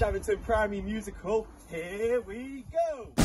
Shavington Primary Musical. Here we go.